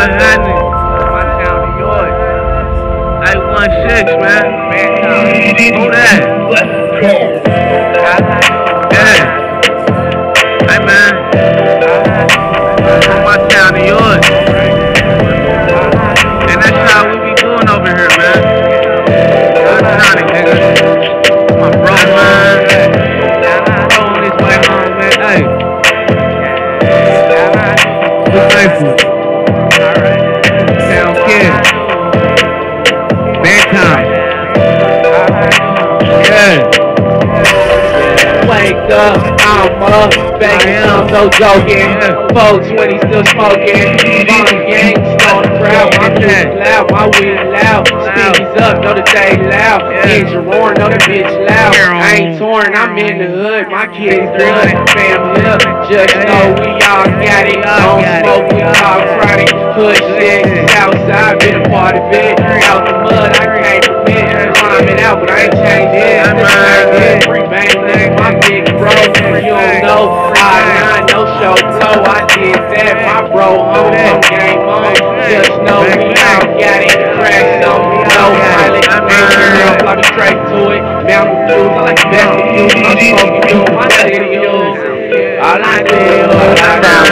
behind me. my town, of York. I one six, man. Man, who that? Let's go. Hey man. From my town. And that's how we be doing over here, man. Good nigga. My bro, man. Man. Hey. Be thankful. Sound kid. Mankind. Yeah. Wake up, I'm up, banging no joking. 420 still smoking. Gang, slow the crowd. Loud, my weed loud. Speakers up, know that they loud. Engine roaring, know that bitch loud. I ain't torn, I'm in the hood. My kids good, family up. Just know we all got it. Don't smoke, we all chronic. Hood shit, outside, been a part of it. Out the mud, I can't commit. Climbing out, but I ain't changed it. I'm it. Bang, bang, my big bro. You don't know, I no show flow. I did that, my bro. On game on. Just know we Dews, I like the you. I'm smoking you, my city, you. All I do, all I do.